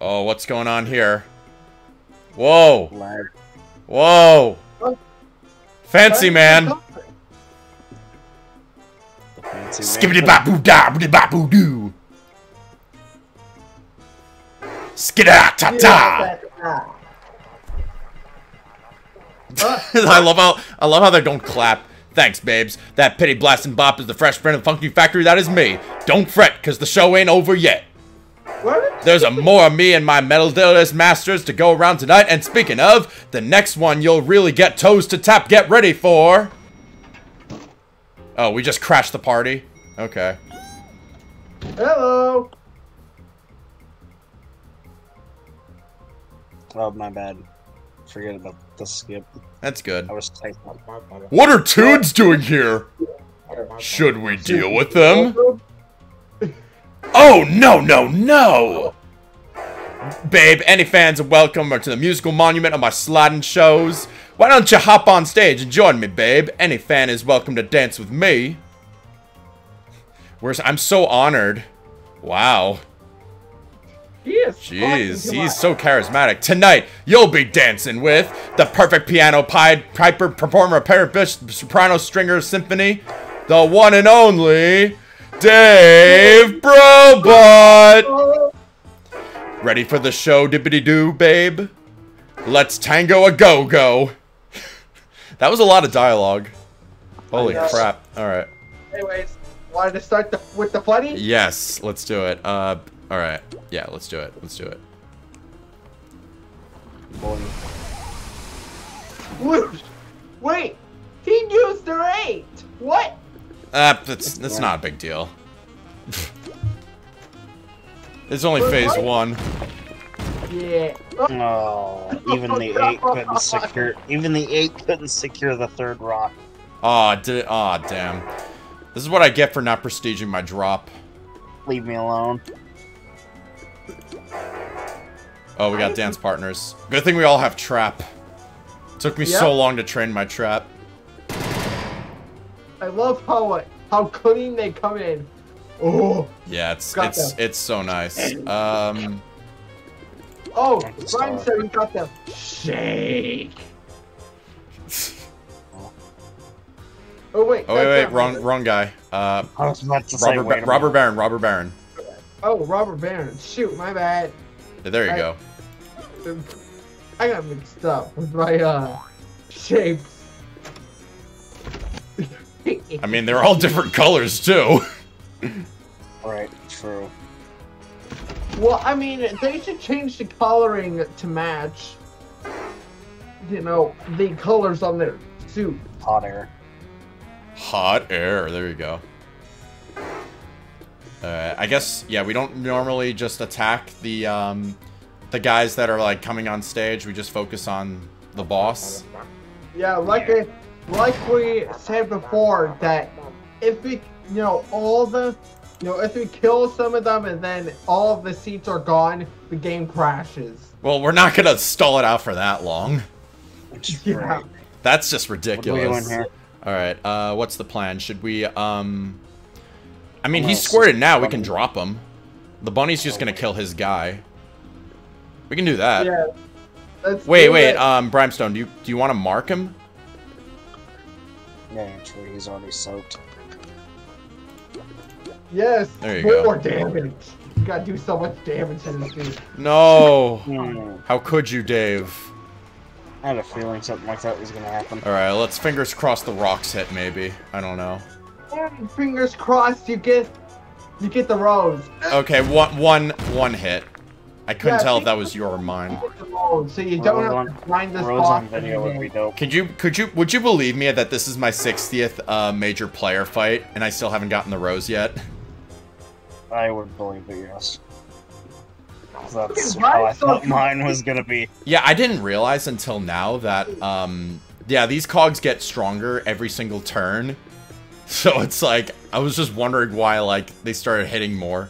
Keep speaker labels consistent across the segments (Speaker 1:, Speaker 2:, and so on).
Speaker 1: Oh, what's going on here? Whoa!
Speaker 2: Lag.
Speaker 1: Whoa!
Speaker 3: What?
Speaker 1: Fancy man!
Speaker 2: Fancy
Speaker 1: Skibbity bop boo da boo bop boo doo! Skidda ta ta! I love how I love how they don't clap. Thanks, babes. That pity blasting bop is the fresh friend of the Funky Factory. That is me. Don't fret, cause the show ain't over yet.
Speaker 3: What?
Speaker 1: There's a more of me and my metal dealers masters to go around tonight. And speaking of, the next one you'll really get toes to tap. Get ready for. Oh, we just crashed the party. Okay.
Speaker 3: Hello.
Speaker 2: Oh, my bad. Forget about the skip.
Speaker 1: That's good.
Speaker 2: I was typing.
Speaker 1: What are Toons doing here? Should we deal with them? Oh, no, no, no! Babe, any fans are welcome to the musical monument of my sliding shows. Why don't you hop on stage and join me, babe? Any fan is welcome to dance with me. Where's I'm so honored. Wow.
Speaker 3: He is
Speaker 1: Jeez, he's so charismatic. Tonight, you'll be dancing with the perfect piano pied piper performer parabis soprano stringer symphony, the one and only Dave Brobot. Ready for the show, dippity doo, babe? Let's tango a go go. that was a lot of dialogue. Holy crap! All right.
Speaker 3: Anyways, wanted to start the, with the funny?
Speaker 1: Yes, let's do it. Uh, all right. Yeah, let's do it. Let's do it.
Speaker 2: Boy.
Speaker 3: Wait, he used their eight. What?
Speaker 1: Uh, that's that's not a big deal. it's only phase one.
Speaker 3: Yeah. Oh,
Speaker 2: Oh, even the eight couldn't secure. Even the eight couldn't secure the third rock.
Speaker 1: Aw, did Aw, damn. This is what I get for not prestiging my drop.
Speaker 2: Leave me alone.
Speaker 1: Oh, we got dance partners. Good thing we all have trap. Took me so long to train my trap.
Speaker 3: I love how uh, how clean they come in. Oh,
Speaker 1: Yeah, it's
Speaker 3: Got
Speaker 1: it's
Speaker 3: them.
Speaker 1: it's so nice. Um,
Speaker 3: oh,
Speaker 2: Thank
Speaker 3: Brian said we got them. Shake. Oh wait.
Speaker 1: oh wait, wait,
Speaker 3: not
Speaker 1: wrong wrong guy. Uh,
Speaker 2: I was about to
Speaker 1: Robert
Speaker 2: wait
Speaker 1: ba Robert
Speaker 2: minute.
Speaker 1: Baron, Robert Baron,
Speaker 3: Oh, Robert Barron. Shoot, my bad.
Speaker 1: There you
Speaker 3: I-
Speaker 1: go.
Speaker 3: I got mixed up with my uh shapes.
Speaker 1: I mean, they're all different colors too.
Speaker 2: Right, true.
Speaker 3: Well, I mean, they should change the coloring to match, you know, the colors on their suit.
Speaker 2: Hot air.
Speaker 1: Hot air. There you go. Uh, I guess yeah. We don't normally just attack the um, the guys that are like coming on stage. We just focus on the boss.
Speaker 3: Yeah, like I, like we said before, that if we, you know, all the, you know, if we kill some of them and then all of the seats are gone, the game crashes.
Speaker 1: Well, we're not gonna stall it out for that long.
Speaker 3: Yeah.
Speaker 1: That's just
Speaker 2: What are we
Speaker 1: ridiculous.
Speaker 2: doing?
Speaker 1: All right. Uh, what's the plan? Should we um? I mean,
Speaker 2: Well,
Speaker 1: he's
Speaker 2: it's
Speaker 1: squirted
Speaker 2: just
Speaker 1: now. We can drop him. The bunny's just gonna kill his guy. We can do that.
Speaker 3: Yeah. Let's
Speaker 1: Wait,
Speaker 3: do
Speaker 1: wait.
Speaker 3: it.
Speaker 1: Um, Brimstone, do you do you want to mark him?
Speaker 2: Yeah, actually, he's already soaked.
Speaker 3: yes.
Speaker 1: there you
Speaker 3: more
Speaker 1: go.
Speaker 3: damage. You gotta do so much damage to this dude.
Speaker 1: No.
Speaker 2: Hmm.
Speaker 1: How could you, Dave?
Speaker 2: I had a feeling something like that was gonna happen.
Speaker 1: All right, let's fingers crossed the rocks hit. Maybe I don't know.
Speaker 3: And fingers crossed, you get, you get the rose.
Speaker 1: Okay, one one one hit. I couldn't
Speaker 3: Yeah,
Speaker 1: tell if that was your or mine.
Speaker 3: You get the rose, so you don't
Speaker 2: Rose
Speaker 3: have to find this
Speaker 2: Rose
Speaker 3: boss
Speaker 2: on video would be dope.
Speaker 1: Could you could you would you believe me that this is my 60th uh, major player fight and I still haven't gotten the rose yet?
Speaker 2: I would believe it, yes. That's
Speaker 3: Okay,
Speaker 2: how I thought mine was gonna be.
Speaker 1: Yeah, I didn't realize until now that um yeah, these cogs get stronger every single turn. So it's like I was just wondering why like they started hitting more.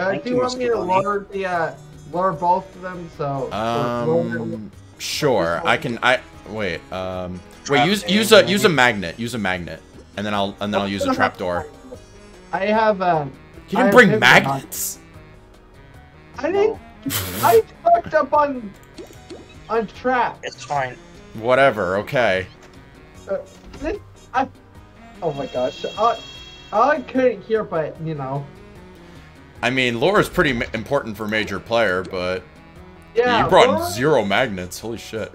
Speaker 3: Uh,
Speaker 2: Thank
Speaker 3: do you
Speaker 2: you,
Speaker 3: want me to
Speaker 2: Bunny.
Speaker 3: lower the, uh, lower both of them, so... or lower them?
Speaker 1: Um sure. I can I wait, um wait, use
Speaker 2: aim,
Speaker 1: use a use a magnet. Use a magnet. And then I'll and then I'll use a trapdoor.
Speaker 3: I have, um...
Speaker 1: You didn't
Speaker 3: have
Speaker 1: bring magnets.
Speaker 3: I didn't... I fucked up on on trap.
Speaker 2: It's fine.
Speaker 1: Whatever, okay.
Speaker 3: Uh, this, I, oh my gosh. I, I couldn't hear, but you know.
Speaker 1: I mean, lure's pretty m- important for major player, but
Speaker 3: Yeah.
Speaker 1: you brought
Speaker 3: lure-
Speaker 1: zero magnets. Holy shit.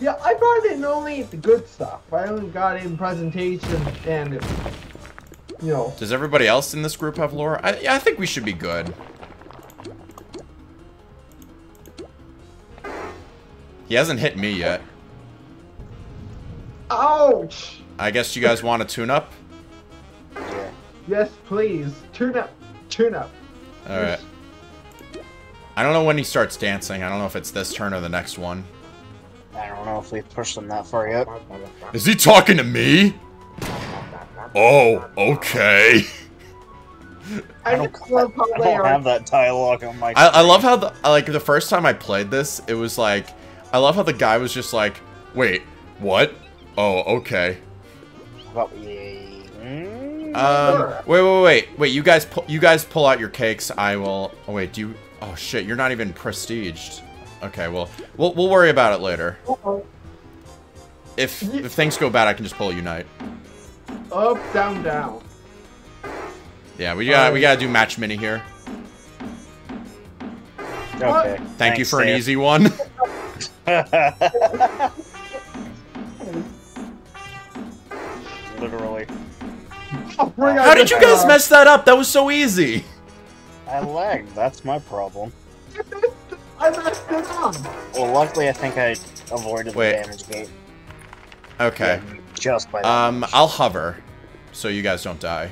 Speaker 3: Yeah, I brought in only the good stuff. I only got in presentation and, you know.
Speaker 1: Does everybody else in this group have lure? I, yeah, I think we should be good. He hasn't hit me yet.
Speaker 3: Ouch!
Speaker 1: I guess you guys want to tune up?
Speaker 3: Yes, please. Tune up. Tune up.
Speaker 1: Alright. I don't know when he starts dancing. I don't know if it's this turn or the next one.
Speaker 2: I don't know if we've pushed them that far yet.
Speaker 1: Is he talking to me? Oh, okay.
Speaker 3: I,
Speaker 2: I don't,
Speaker 3: love how
Speaker 2: I don't
Speaker 3: are.
Speaker 2: have that dialogue on my.
Speaker 1: I, I love how the like the first time I played this, it was like I love how the guy was just like, wait, what? Oh, okay.
Speaker 2: About, yeah.
Speaker 1: Um, wait, wait, wait, wait. You guys, pull, you guys pull out your cakes. I will. Oh wait, do you? Oh shit, you're not even prestiged. Okay, well, we'll we'll worry about it later. If if things go bad, I can just pull unite.
Speaker 3: Up, down, down.
Speaker 1: Yeah, we got we gotta do match mini here.
Speaker 2: okay.
Speaker 1: Thank you
Speaker 2: Thanks,
Speaker 1: for an easy one.
Speaker 2: Literally.
Speaker 3: Oh,
Speaker 1: How did you guys mess that up? That was so easy.
Speaker 2: I lagged. That's my problem.
Speaker 3: I messed it up.
Speaker 2: Well, luckily, I think I avoided
Speaker 1: Wait.
Speaker 2: the damage gate.
Speaker 1: Okay.
Speaker 2: Just by that
Speaker 1: Um,
Speaker 2: much.
Speaker 1: I'll hover, so you guys don't die.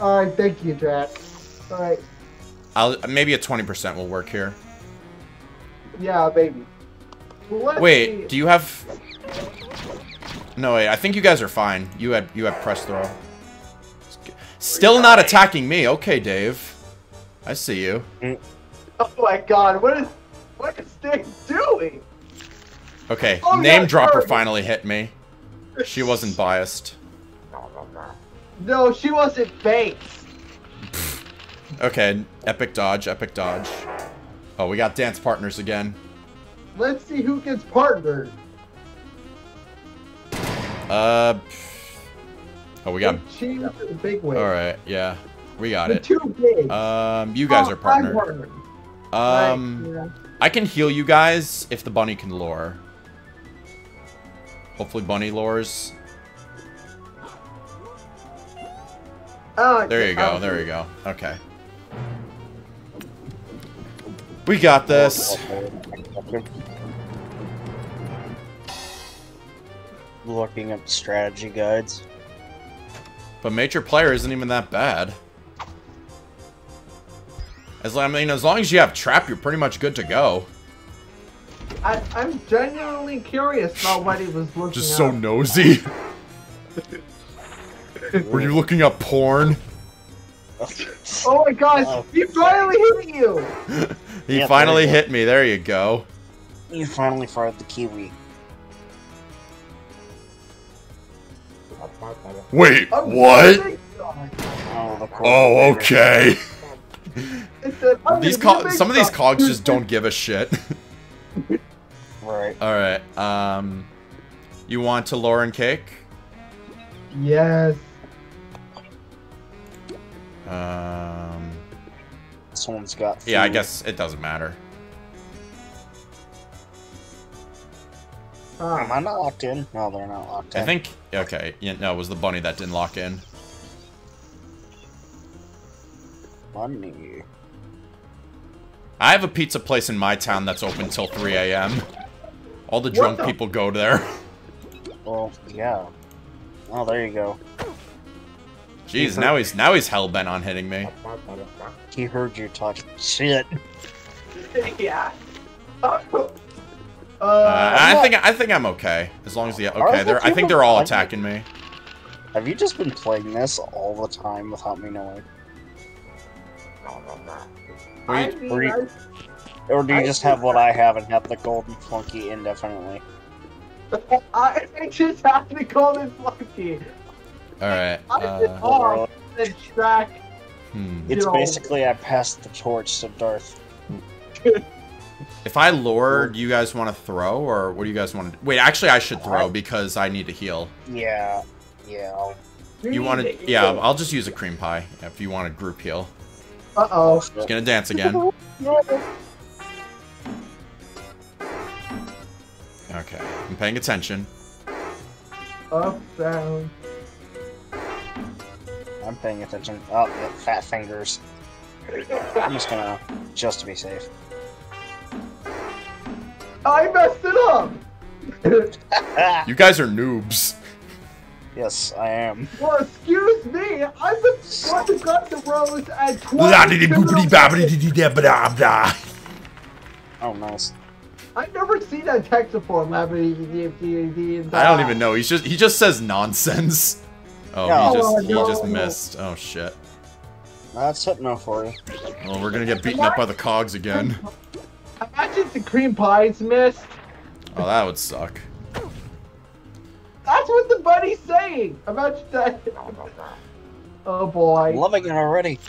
Speaker 3: All right, thank you, Jack. All right,
Speaker 1: I'll maybe a twenty percent will work here.
Speaker 3: yeah, baby. Well, let's
Speaker 1: Wait,
Speaker 3: see.
Speaker 1: do you have? No, wait. I think you guys are fine. You had you had press throw. Still not attacking me. Okay, Dave. I see you.
Speaker 3: Oh my God, what is what is Dick doing?
Speaker 1: Okay,
Speaker 3: Oh,
Speaker 1: name dropper
Speaker 3: sure.
Speaker 1: finally hit me. She wasn't biased.
Speaker 3: No, she wasn't baked.
Speaker 1: Okay, epic dodge, epic dodge. Oh, we got dance partners again.
Speaker 3: Let's see who gets partnered.
Speaker 1: Uh. Oh, we got.
Speaker 3: She was the big win.
Speaker 1: All right, yeah, we got
Speaker 3: The
Speaker 1: it.
Speaker 3: two big.
Speaker 1: Um, you guys
Speaker 3: Oh,
Speaker 1: are partnered.
Speaker 3: Partnered.
Speaker 1: Um,
Speaker 3: Right, yeah.
Speaker 1: I can heal you guys if the bunny can lure. Hopefully, bunny lures.
Speaker 3: Oh,
Speaker 1: There you go. There you go. Okay. We got this.
Speaker 2: Looking up strategy guides.
Speaker 1: But major player isn't even that bad. As I mean, as long as you have trap, you're pretty much good to go.
Speaker 3: I, I'm genuinely curious about what he was looking
Speaker 1: Just so
Speaker 3: up.
Speaker 1: nosy. Were you looking up porn?
Speaker 3: Oh my gosh,
Speaker 2: Oh,
Speaker 3: he finally hit you!
Speaker 1: He
Speaker 2: Yeah,
Speaker 1: finally hit me. There you go.
Speaker 2: You finally fired the kiwi.
Speaker 1: Wait,
Speaker 3: I'm
Speaker 1: what?
Speaker 2: Oh, the cool
Speaker 1: Oh,
Speaker 2: flavor.
Speaker 1: okay.
Speaker 3: It said, I'm
Speaker 1: These co- some of these cogs just don't give a shit.
Speaker 2: Right.
Speaker 1: All right. Um, you want to Lauren cake?
Speaker 3: Yes.
Speaker 1: Um,
Speaker 2: Someone's got.
Speaker 1: yeah, I guess it doesn't matter.
Speaker 2: Am
Speaker 3: Ah,
Speaker 2: I not locked in? No, they're not locked in.
Speaker 1: I think okay. Yeah, no, it was the bunny that didn't lock in.
Speaker 2: Bunny.
Speaker 1: I have a pizza place in my town that's open till 3 a.m. All the drunk
Speaker 3: the-
Speaker 1: people go there.
Speaker 2: Well, yeah. Oh, there you go.
Speaker 1: Jeez, now he's now he's hell bent on hitting me.
Speaker 2: He heard you talk shit.
Speaker 3: yeah. Uh,
Speaker 1: Uh, I think I think I'm okay as long as the okay. They're I think they're all attacking me.
Speaker 2: Have you just been playing this all the time without me knowing?
Speaker 3: I
Speaker 1: Wait,
Speaker 3: mean,
Speaker 2: were you-
Speaker 3: I-
Speaker 2: Or do you
Speaker 3: I
Speaker 2: just have what I have and have the golden flunky indefinitely?
Speaker 3: I, I just have to call this lucky.
Speaker 1: All right.
Speaker 3: I
Speaker 1: Uh,
Speaker 3: off track.
Speaker 1: hmm.
Speaker 2: It's basically I passed the torch to Darth.
Speaker 1: If I lure, do you guys want to throw, or what do you guys want to? Wait, actually, I should throw because I need to heal.
Speaker 2: Yeah, yeah. I'll-
Speaker 1: You want to? Yeah, I'll just use a cream pie if you want a group heal.
Speaker 3: Uh oh.
Speaker 1: Just gonna dance again. Okay, I'm paying attention.
Speaker 3: Up, down.
Speaker 2: I'm paying attention. Oh, yeah, fat fingers. I'm just gonna, just to be safe.
Speaker 3: I messed it up.
Speaker 1: You guys are noobs.
Speaker 2: yes, I am.
Speaker 3: well, excuse me. I've been one who got the rose at 20.
Speaker 2: Oh, nice.
Speaker 3: I've never seen that text before. Labbity-
Speaker 1: I don't even know. He's just he just says nonsense. Oh,
Speaker 2: No.
Speaker 1: Oh, he just he just missed. Oh shit.
Speaker 2: That's Hypno for you.
Speaker 1: Well, we're gonna get beaten up by the cogs again.
Speaker 3: Imagine the cream pies missed.
Speaker 1: Oh, that would suck.
Speaker 3: That's what the buddy's saying. Imagine that. Oh boy.
Speaker 2: Loving it already.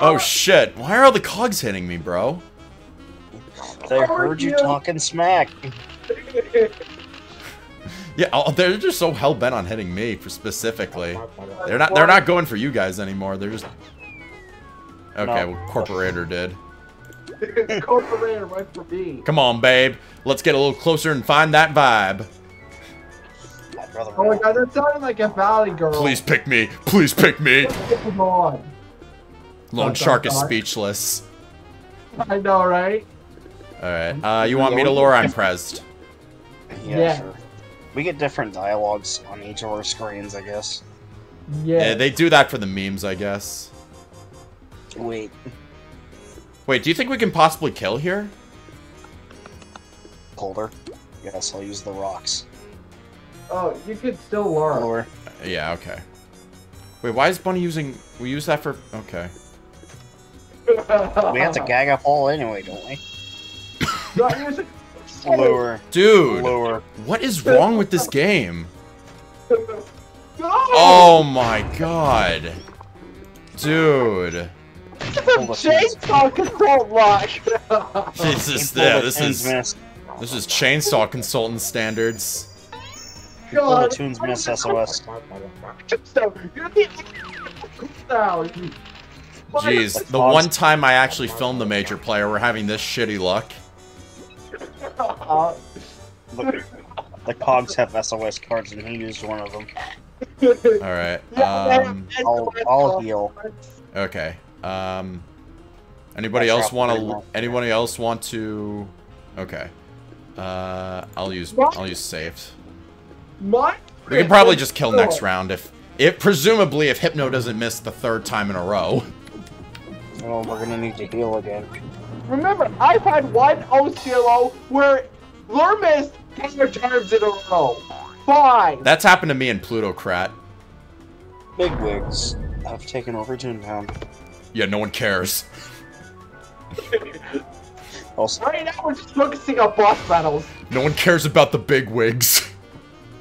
Speaker 1: Oh shit. Why are all the cogs hitting me, bro?
Speaker 2: They heard you
Speaker 3: you?
Speaker 2: talking smack.
Speaker 1: Yeah, oh, they're just so hell bent on hitting me for specifically. They're not they're not going for you guys anymore. They're just Okay,
Speaker 2: No.
Speaker 1: well, Corporator did.
Speaker 3: Corporator right for me.
Speaker 1: Come on, babe. Let's get a little closer and find that vibe.
Speaker 2: I'd
Speaker 3: Oh my god, that sounded like a Valley Girl.
Speaker 1: Please pick me. Please pick me.
Speaker 3: Come on.
Speaker 1: Lone
Speaker 3: Dot,
Speaker 1: Shark
Speaker 3: dot,
Speaker 1: is speechless.
Speaker 3: I know, right?
Speaker 1: Alright. Uh, you want me to lure? I'm pressed.
Speaker 2: Yeah,
Speaker 3: Yeah.
Speaker 2: sure. We get different dialogues on each of our screens, I guess.
Speaker 3: Yeah.
Speaker 1: Yeah, they do that for the memes, I guess.
Speaker 2: Wait.
Speaker 1: Wait, do you think we can possibly kill here?
Speaker 2: Colder. Yes, I'll use the rocks.
Speaker 3: oh, you could still learn.
Speaker 2: Lower.
Speaker 1: Yeah, okay. Wait, why is Bunny using... We use that for... Okay.
Speaker 2: We have to gag up all anyway, don't we?
Speaker 3: Not
Speaker 2: Lower.
Speaker 1: Dude,
Speaker 2: Lower.
Speaker 1: what is wrong with this game?
Speaker 3: Oh!
Speaker 1: Oh my god. Dude.
Speaker 2: Pull the
Speaker 3: Chainsaw control lock.
Speaker 1: This is, yeah, this is...
Speaker 2: miss.
Speaker 1: This is Chainsaw Consultant standards.
Speaker 2: Pull the
Speaker 3: God.
Speaker 2: tunes miss SOS.
Speaker 3: So, you're the now.
Speaker 1: Jeez, the one time I actually filmed the major player, we're having this shitty luck.
Speaker 2: The, the cogs have SOS cards and he used one of them.
Speaker 1: Alright, um...
Speaker 2: I'll, I'll heal.
Speaker 1: Okay. Um... Anybody
Speaker 2: That's
Speaker 1: else want to...
Speaker 2: much.
Speaker 1: Anybody else want to... Okay. Uh... I'll use...
Speaker 3: What?
Speaker 1: I'll use saved.
Speaker 3: My
Speaker 1: We can probably just kill next round if... If, presumably, if Hypno doesn't miss the third time in a row.
Speaker 2: Oh, we're gonna need to heal again.
Speaker 3: Remember, I've had one OCLO where Lure missed four times in a row. Five.
Speaker 1: That's happened to me in Plutocrat.
Speaker 2: Bigwigs have taken over Toontown.
Speaker 1: Yeah, no one cares.
Speaker 2: Also,
Speaker 3: Right now, we're just focusing on boss battles.
Speaker 1: No one cares about the big wigs.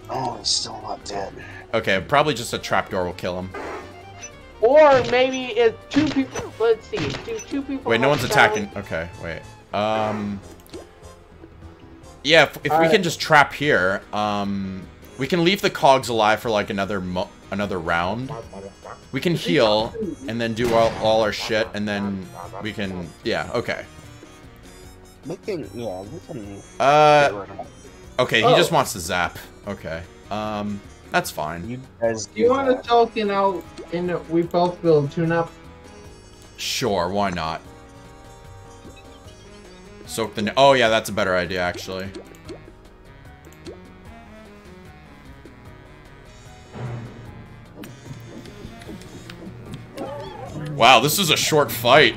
Speaker 2: oh, he's still not dead.
Speaker 1: Okay, probably just a trapdoor will kill him.
Speaker 3: Or maybe it's two people. Let's see. Do two people.
Speaker 1: Wait, no
Speaker 3: have
Speaker 1: one's
Speaker 3: down-
Speaker 1: attacking. Okay, wait. Um. Yeah, if, if we
Speaker 3: Alright.
Speaker 1: can just trap here, um, we can leave the cogs alive for like another mo another round. We can heal and then do all, all our shit, and then we can. Yeah, okay.
Speaker 2: We can, yeah, we can.
Speaker 1: Uh,
Speaker 2: get rid of him.
Speaker 1: okay. He
Speaker 3: Oh.
Speaker 1: just wants to zap. Okay. Um, that's fine.
Speaker 2: You guys
Speaker 3: Do you want to
Speaker 2: that.
Speaker 3: talk it out and we both build tune up?
Speaker 1: Sure, why not? Soak the. na- Oh yeah, that's a better idea actually. Wow, this is a short fight.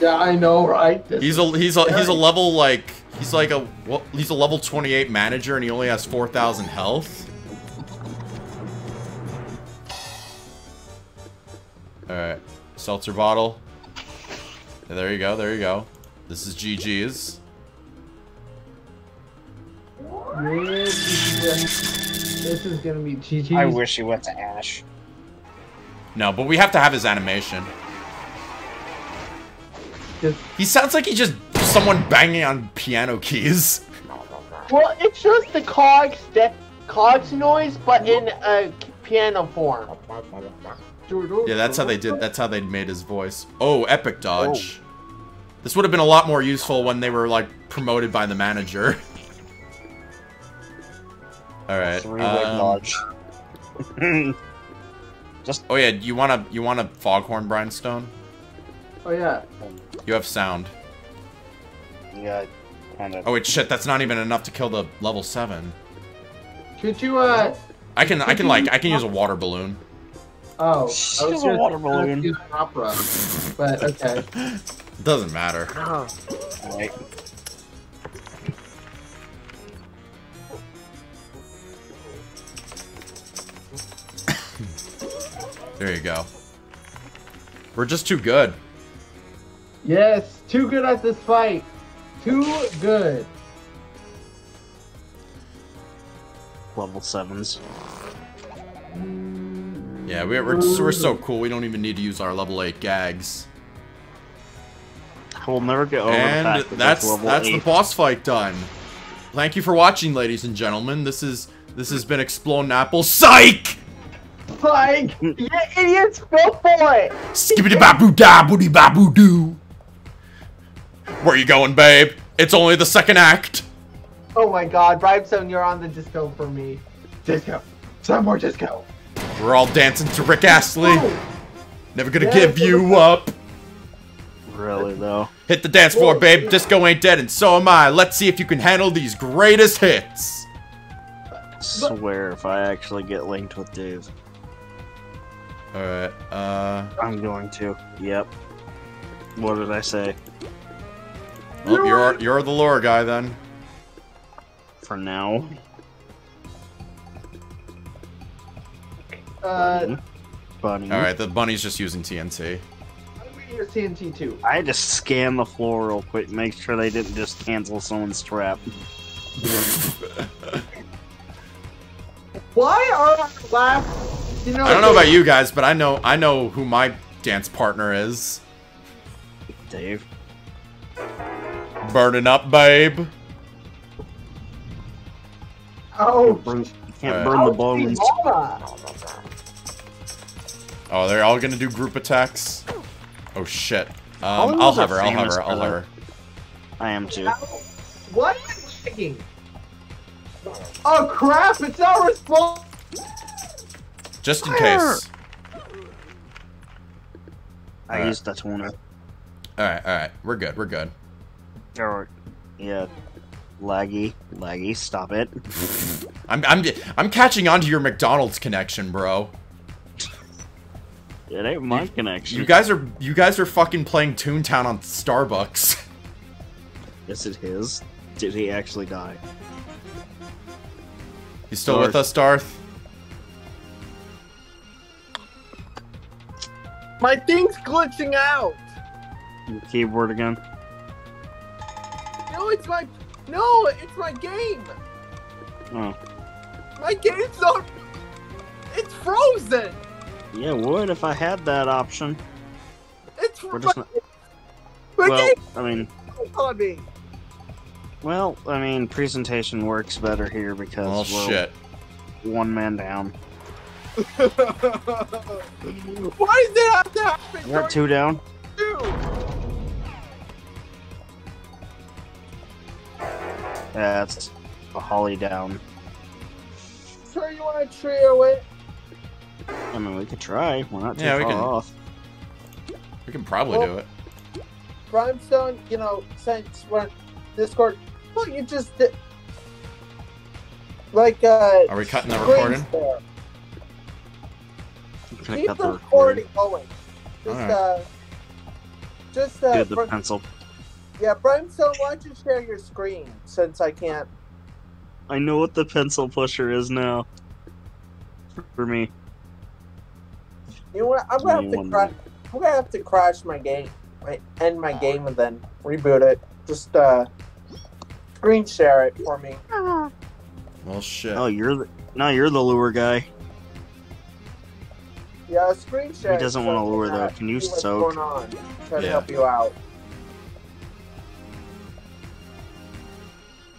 Speaker 3: Yeah, I know, right? This-
Speaker 1: He's a he's a he's a level like he's like a well, he's a level 28 manager and he only has 4,000 health. All right, seltzer bottle. Yeah, there you go, there you go. This is GG's.
Speaker 3: This is gonna be GG.
Speaker 2: I wish he went to Ash.
Speaker 1: No, but we have to have his animation.
Speaker 3: Just
Speaker 1: He sounds like he's just someone banging on piano keys.
Speaker 4: Well, it's just the cogs that cogs noise, but in a piano form.
Speaker 1: Yeah, that's how they did. That's how they made his voice. Oh, epic dodge. This would have been a lot more useful when they were like promoted by the manager. All right.
Speaker 2: Three-way
Speaker 1: um,
Speaker 2: dodge.
Speaker 1: oh yeah, you wanna you want a foghorn Brimstone?
Speaker 3: oh yeah.
Speaker 1: You have sound.
Speaker 2: yeah, kind of.
Speaker 1: Oh wait, shit, that's not even enough to kill the level seven.
Speaker 3: Could you uh?
Speaker 1: I can I can like I can use a water balloon.
Speaker 3: Oh, I was
Speaker 2: Use a water
Speaker 3: I was gonna
Speaker 2: balloon.
Speaker 3: use opera, but okay.
Speaker 1: Doesn't matter.
Speaker 2: Right.
Speaker 1: There you go. We're just too good.
Speaker 3: Yes, too good at this fight. Too good.
Speaker 2: Level sevens.
Speaker 1: Yeah, we're, we're, we're so cool, we don't even need to use our level 8 gags.
Speaker 2: We'll never get over the
Speaker 1: and
Speaker 2: fact that
Speaker 1: that's
Speaker 2: level
Speaker 1: that's the boss fight done. Thank you for watching, ladies and gentlemen. This is this has been Exploding Apple. Psych!
Speaker 3: Like,
Speaker 4: You idiots, go for it!
Speaker 1: Skibbity babu da booty babu doo. Where are you going, babe? It's only the second act.
Speaker 3: oh my God, Brimstone, you're on the disco for me. Disco, some more disco.
Speaker 1: We're all dancing to Rick Astley.
Speaker 3: Oh,
Speaker 1: Never gonna
Speaker 3: Yeah,
Speaker 1: give you up.
Speaker 2: Really though.
Speaker 1: Hit the dance floor, babe. Disco ain't dead, and so am I. Let's see if you can handle these greatest hits.
Speaker 2: Swear if I actually get linked with Dave,
Speaker 1: Alright, uh.
Speaker 2: I'm going to. Yep. What did I say?
Speaker 1: Well, you're, you're the lure guy then.
Speaker 2: For now.
Speaker 3: uh,
Speaker 2: Bunny.
Speaker 1: Alright, the bunny's just using TNT.
Speaker 3: I'm reading TNT too.
Speaker 2: I just scan the floor real quick, make sure they didn't just cancel someone's trap.
Speaker 3: Why are our last? You know,
Speaker 1: I don't know about you guys, but I know I know who my dance partner is.
Speaker 2: Dave.
Speaker 1: Burning up, babe.
Speaker 3: Oh,
Speaker 2: Burn, you can't
Speaker 1: Alright.
Speaker 2: burn the
Speaker 3: oh,
Speaker 2: bones.
Speaker 1: Oh, they're all gonna do group attacks. Oh shit. Um, I'll have her. I'll have her. I'll have her.
Speaker 2: I am too.
Speaker 3: What am I checking? Oh crap! It's not responding.
Speaker 1: Just in
Speaker 2: Fire!
Speaker 1: case.
Speaker 2: I
Speaker 1: Alright.
Speaker 2: used a toner.
Speaker 1: All right, all right. We're good. We're good.
Speaker 2: Or, yeah. Laggy. Laggy, stop it.
Speaker 1: I'm I'm I'm catching on to your McDonald's connection, bro.
Speaker 2: It ain't my connection.
Speaker 1: You guys are you guys are fucking playing Toontown on Starbucks.
Speaker 2: Is it his? Did he actually die?
Speaker 1: You still with us, Darth?
Speaker 4: My thing's glitching out!
Speaker 2: Your keyboard again?
Speaker 4: No, it's my. No, it's my game!
Speaker 2: Oh.
Speaker 4: My game's not. It's frozen!
Speaker 2: Yeah, would if I had that option.
Speaker 4: It's
Speaker 2: We're
Speaker 4: my,
Speaker 2: just not. Well,
Speaker 4: game's
Speaker 2: I mean,
Speaker 4: on me!
Speaker 2: well, I mean, presentation works better here because
Speaker 1: Oh
Speaker 2: we're
Speaker 1: shit.
Speaker 2: one man down.
Speaker 4: Why does it have to happen?
Speaker 2: I got two down.
Speaker 4: Two?
Speaker 2: That's a holly down.
Speaker 4: Sure, you want to trio it?
Speaker 2: I mean, we could try. We're not too
Speaker 1: Yeah, we
Speaker 2: far
Speaker 1: can-
Speaker 2: off.
Speaker 1: We can probably
Speaker 4: Well-
Speaker 1: do it.
Speaker 4: Brimstone, you know, since when Discord, well, you just did. Like, uh.
Speaker 1: Are we cutting the recording?
Speaker 4: share.
Speaker 2: I'm gonna
Speaker 4: Keep
Speaker 2: cut
Speaker 4: the
Speaker 2: the
Speaker 4: recording
Speaker 2: recording.
Speaker 4: going. Just,
Speaker 1: Alright.
Speaker 4: uh. Just, uh.
Speaker 2: Dude, the
Speaker 4: Brim-
Speaker 2: pencil.
Speaker 4: yeah, Brimstone, why don't you share your screen since I can't.
Speaker 2: I know what the pencil pusher is now. For me.
Speaker 4: You know what? I'm gonna have to
Speaker 2: me
Speaker 4: crash. I'm gonna have to crash my game, my, end my game, and then reboot it. Just uh, screen share it for me.
Speaker 1: Well, shit.
Speaker 2: Oh, you're the no, you're the lure guy.
Speaker 4: Yeah, screen share. He
Speaker 2: doesn't want
Speaker 4: to
Speaker 2: lower though. Can you soak?
Speaker 4: Try
Speaker 1: yeah.
Speaker 4: to help you out.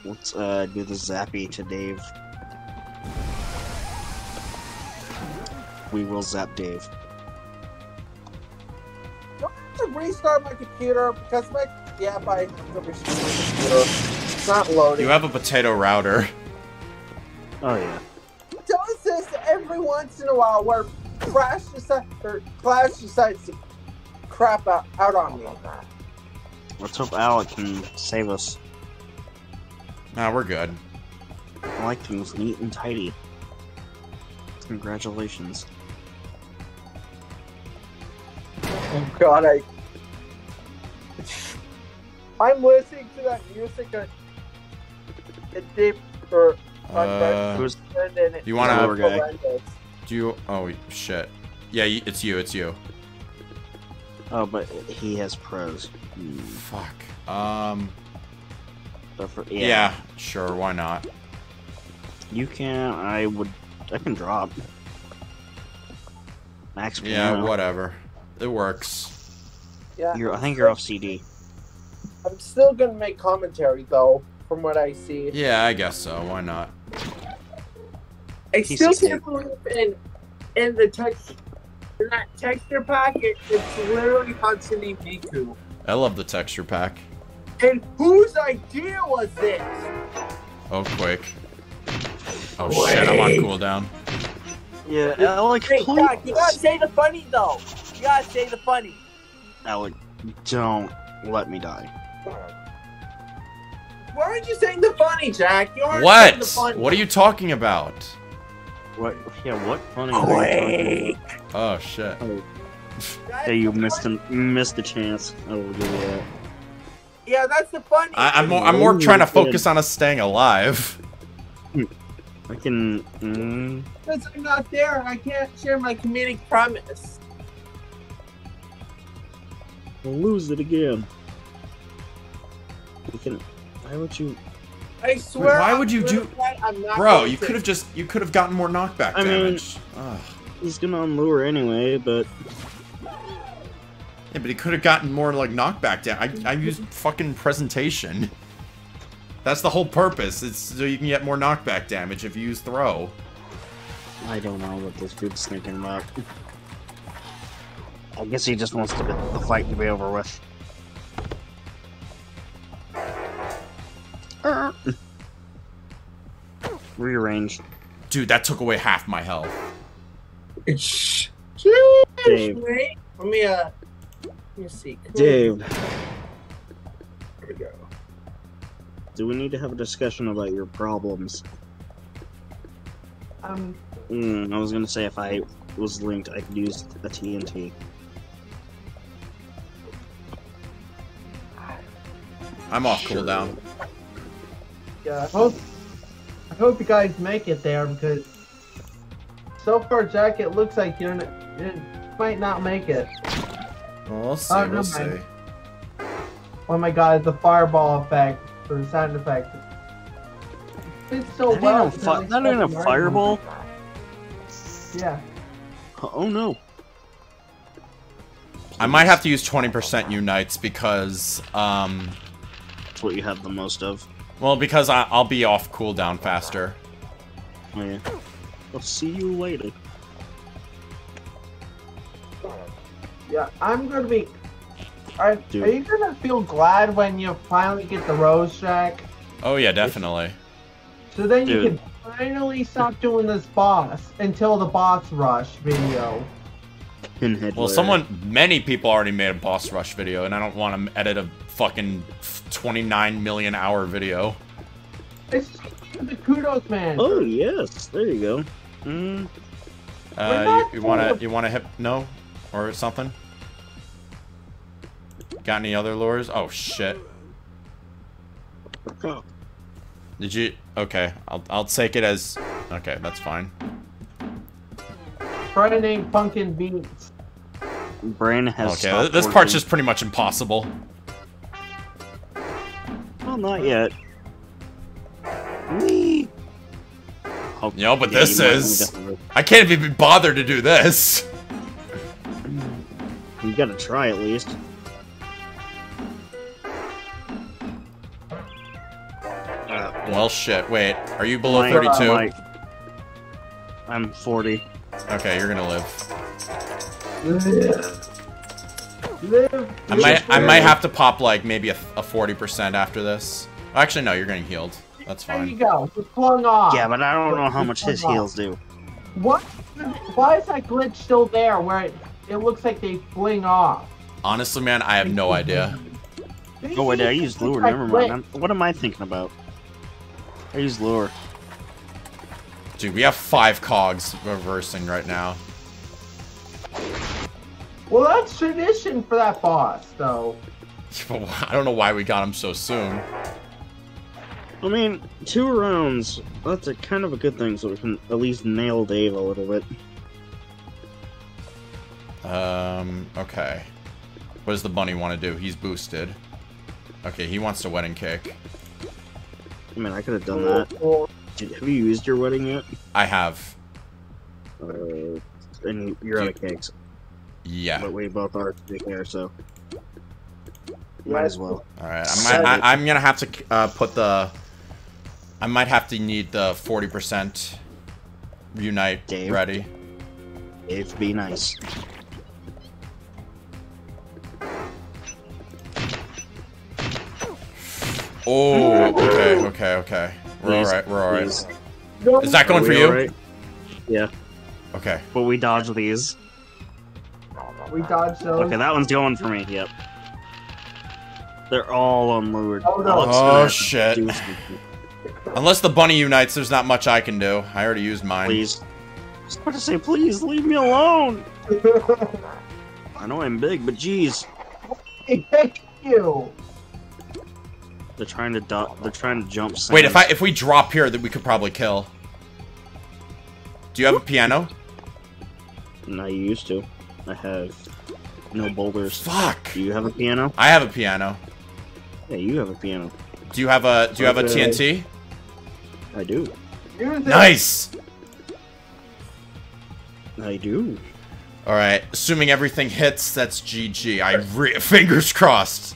Speaker 2: Let's uh, do the zappy to Dave. We will zap Dave.
Speaker 4: Don't have to restart my computer because my yeah, I my. It's not loading.
Speaker 1: You have a potato router.
Speaker 2: Oh yeah.
Speaker 4: Does this every once in a while where Crash decides or Clash decides to crap out, out on me.
Speaker 2: Let's hope Alec can save us.
Speaker 1: Nah, we're good.
Speaker 2: I like things neat and tidy. Congratulations.
Speaker 4: Oh god, I I'm listening to that music on a deep or on
Speaker 1: Uh,
Speaker 2: Who's
Speaker 4: and then it
Speaker 1: you wanna-
Speaker 4: sounds horrendous.
Speaker 1: Do you? Oh shit. Yeah, it's you. It's you.
Speaker 2: Oh, but he has pros. Hmm.
Speaker 1: Fuck. Um.
Speaker 2: But for,
Speaker 1: Yeah.
Speaker 2: yeah,
Speaker 1: Sure. Why not?
Speaker 2: You can. I would. I can drop. Max
Speaker 1: Yeah. Whatever. It works.
Speaker 4: Yeah,
Speaker 2: You're, I think you're off CD.
Speaker 4: I'm still gonna make commentary though, from what I see.
Speaker 1: Yeah, I guess so. Why not?
Speaker 4: I
Speaker 2: Piece
Speaker 4: still
Speaker 2: of
Speaker 4: can't believe in in the text in that texture pack. It, it's literally Hatsune Miku.
Speaker 1: I love the texture pack.
Speaker 4: And whose idea was this?
Speaker 1: Oh, Quake. Oh shit, I'm on cooldown.
Speaker 2: Yeah, Alec,
Speaker 4: Hey,
Speaker 2: please.
Speaker 4: Jack, you gotta say the funny though. You gotta say the funny.
Speaker 2: Alec, don't let me die.
Speaker 4: Why aren't you saying the funny, Jack? You aren't saying
Speaker 1: What?
Speaker 4: the funny.
Speaker 1: What are you talking about?
Speaker 2: What? Yeah, what funny? are you
Speaker 1: Oh shit.
Speaker 2: about? Oh,
Speaker 4: That's
Speaker 2: yeah, you missed a missed a chance. I will give you that.
Speaker 4: Yeah, that's the funny.
Speaker 1: I, I'm more, I'm more trying to focus on us staying alive.
Speaker 2: I can. Mm,
Speaker 4: Because I'm not there, I can't share my comedic promise.
Speaker 2: I'll lose it again. You can. Why would you?
Speaker 4: I swear.
Speaker 1: why
Speaker 4: on
Speaker 1: would you do-
Speaker 4: that I'm not
Speaker 1: Bro, you could have just you could have gotten more knockback
Speaker 2: I mean-
Speaker 1: damage. Ugh.
Speaker 2: He's gonna unlure anyway, but
Speaker 1: Yeah, but he could have gotten more like knockback damage. I I used fucking presentation. That's the whole purpose. It's so you can get more knockback damage if you use throw.
Speaker 2: I don't know what this dude's thinking about. I guess he just wants to be, the fight to be over with. Rearrange.
Speaker 1: Dude, that took away half my health.
Speaker 4: Shh.
Speaker 2: Dave.
Speaker 4: Wait, let me uh. Let me see.
Speaker 2: Dave,
Speaker 4: There we go.
Speaker 2: do we need to have a discussion about your problems?
Speaker 3: Um,
Speaker 2: Mm, I was gonna say if I was linked, I could use a TNT.
Speaker 1: I'm off
Speaker 2: Sure.
Speaker 1: cooldown.
Speaker 3: Yeah, I hope, I hope you guys make it there because so far, Jack, it looks like you're n- you might not make it.
Speaker 1: Well, we'll see.
Speaker 3: Oh,
Speaker 1: we'll see.
Speaker 3: Oh my god, the fireball effect or the sound effect. It's so
Speaker 2: That
Speaker 3: well.
Speaker 2: ain't a, fi- that ain't a fireball.
Speaker 3: Yeah.
Speaker 2: Oh no.
Speaker 1: I might have to use 20% unites because, um,
Speaker 2: That's what you have the most of.
Speaker 1: Well, because I, I'll be off cooldown faster.
Speaker 2: Oh, yeah. I'll see you later.
Speaker 3: Yeah, I'm gonna be. Are,
Speaker 2: Dude.
Speaker 3: are you gonna feel glad when you finally get the rose, Jack?
Speaker 1: Oh yeah, definitely.
Speaker 3: So then you can finally stop doing this boss until the boss rush video.
Speaker 2: Pinhead.
Speaker 1: Well,
Speaker 2: layer.
Speaker 1: someone, many people already made a boss rush video, and I don't want to edit a fucking 29 million hour video.
Speaker 3: It's the kudos, man.
Speaker 2: Oh yes, there you go. Mm,
Speaker 1: Uh, you, you wanna,
Speaker 3: full
Speaker 1: you wanna hit no, or something? Got any other lures? Oh shit!
Speaker 2: oh,
Speaker 1: Did you? Okay, I'll, I'll take it as. Okay, that's fine.
Speaker 3: Try named Pumpkin Beans.
Speaker 2: Brain has.
Speaker 1: Okay,
Speaker 2: stopped
Speaker 1: th- this part's
Speaker 2: working.
Speaker 1: just pretty much impossible.
Speaker 2: Well, not yet. Whee! Oh,
Speaker 1: No, but
Speaker 2: yeah,
Speaker 1: this
Speaker 2: you
Speaker 1: is- I can't even bother to do this.
Speaker 2: You gotta try at least. Yeah.
Speaker 1: Well, shit. Wait, are you below 32?
Speaker 2: might- I'm 40.
Speaker 1: Okay, you're gonna live.
Speaker 3: Live. Live.
Speaker 1: I might, I might have to pop like maybe a, a 40% after this. Actually, no, you're getting healed. That's fine.
Speaker 3: There you go. Just clung off.
Speaker 2: Yeah, but I don't know how much his heals do.
Speaker 3: What? Why is that glitch still there where it, it looks like they fling off?
Speaker 1: Honestly, man, I have no idea.
Speaker 2: Oh wait, I used lure.
Speaker 3: Like
Speaker 2: Never mind. I'm, what am I thinking about? I used lure.
Speaker 1: Dude, we have five cogs reversing right now.
Speaker 3: Well, that's tradition for that boss, though.
Speaker 1: I don't know why we got him so soon.
Speaker 2: I mean, two rounds. That's a kind of a good thing, so we can at least nail Dave a little bit.
Speaker 1: Um, okay. What does the bunny want to do? He's boosted. Okay, he wants to wedding cake.
Speaker 2: I mean, I could have done that. Did, have you used your wedding yet?
Speaker 1: I have.
Speaker 2: Uh, and you're out of cakes,
Speaker 1: Yeah.
Speaker 2: but we both are big hair, so might as well.
Speaker 1: All right. I might, I, I'm gonna have to uh, put the. I might have to need the 40% unite
Speaker 2: Dave?
Speaker 1: ready.
Speaker 2: Dave, be nice.
Speaker 1: Oh, okay, okay, okay. We're all
Speaker 2: Please,
Speaker 1: right. We're all right.
Speaker 2: please.
Speaker 1: Is that going for you?
Speaker 2: alright? Yeah,
Speaker 1: Okay.
Speaker 2: but we dodge these.
Speaker 3: We dodged those.
Speaker 2: Okay, that one's going for me. Yep. They're all unlured.
Speaker 3: Oh, no.
Speaker 1: Oh,
Speaker 2: gonna have to
Speaker 1: shit. Unless the bunny unites, there's not much I can do. I already used mine.
Speaker 2: Please. I was about to say, please leave me alone. I know I'm big, but geez,
Speaker 3: Thank you.
Speaker 2: they're trying to do- they're trying to jump.
Speaker 1: Wait, if I if we drop here, then we could probably kill. Do you have a piano?
Speaker 2: No, you used to. I have no boulders.
Speaker 1: Fuck.
Speaker 2: Do you have a piano?
Speaker 1: I have a piano.
Speaker 2: Yeah, you have a piano.
Speaker 1: Do you have a Do you have a TNT?
Speaker 2: I do.
Speaker 1: Nice.
Speaker 2: I do.
Speaker 1: All right. Assuming everything hits, that's GG. I re fingers crossed.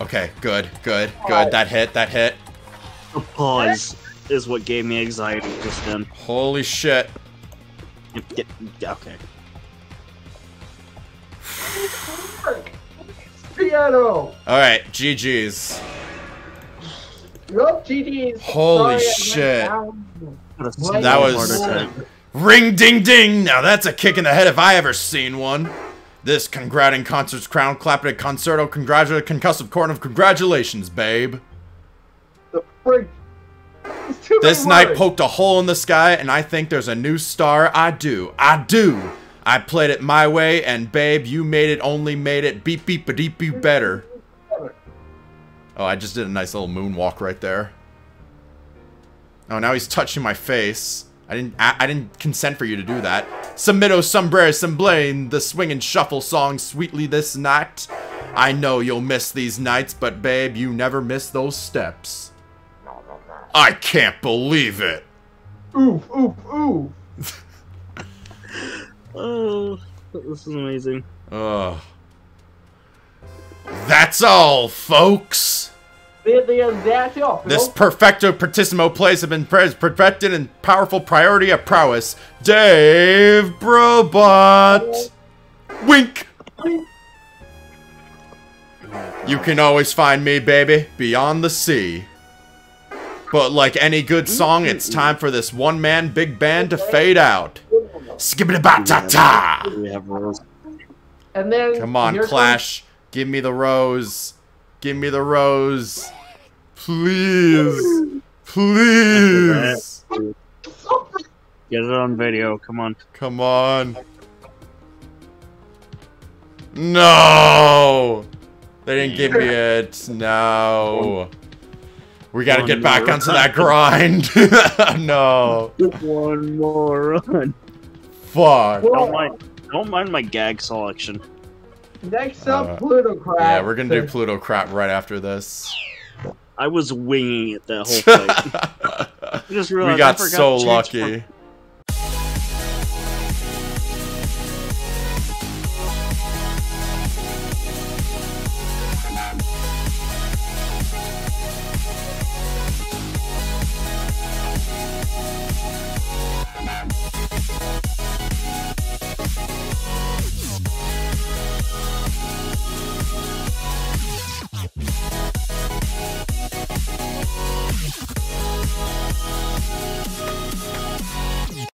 Speaker 1: Okay. Good. Good. Good. That hit. That hit.
Speaker 2: The pause is what gave me anxiety just then.
Speaker 1: Holy shit.
Speaker 2: Okay.
Speaker 3: Piano.
Speaker 1: All right. GG's.
Speaker 3: Yup, GD's.
Speaker 1: Holy
Speaker 3: Sorry, I went
Speaker 1: shit.
Speaker 3: down.
Speaker 2: That
Speaker 1: That was- Ring ding ding! Now that's a kick in the head if I ever seen one. This congrating concert's crown, clapping a concerto, congratulate concussive corn of congratulations, babe.
Speaker 3: The frig.
Speaker 1: This
Speaker 3: many
Speaker 1: night
Speaker 3: words.
Speaker 1: poked a hole in the sky, and I think there's a new star. I do. I do. I played it my way, and babe, you made it, only made it beep beep ba deep better. Oh, I just did a nice little moonwalk right there. Oh, now he's touching my face. I didn't. I, I didn't consent for you to do that. Submitto sombrero semblane, the swing and shuffle song sweetly this night. I know you'll miss these nights, but babe, you never miss those steps. I can't believe it.
Speaker 3: Oof, oof, oof.
Speaker 2: Oh, this is amazing.
Speaker 1: Ugh. That's all, folks.
Speaker 3: Billion dash off.
Speaker 1: This perfecto partissimo plays have been perfected in powerful priority of prowess. Dave Brubot. Wink. You can always find me, baby, beyond the sea. But like any good song, it's time for this one-man big band to fade out. Skibbity ba ta ta.
Speaker 2: We have rules.
Speaker 3: And then
Speaker 1: Come on,
Speaker 3: here comes-
Speaker 1: Clash. Give me the rose. Give me the rose. Please. Please.
Speaker 2: Get it on video. Come on.
Speaker 1: Come on. No. They didn't give me it. No. We gotta get back onto that grind. no.
Speaker 2: One more run.
Speaker 1: Fuck.
Speaker 2: Don't mind. Don't mind my gag selection.
Speaker 3: Next up,
Speaker 1: Uh,
Speaker 3: Plutocrat.
Speaker 1: Yeah, we're gonna do Pluto crap right after this.
Speaker 2: I was winging it that whole fight. I just realized
Speaker 1: we got
Speaker 2: I
Speaker 1: so lucky.
Speaker 2: My,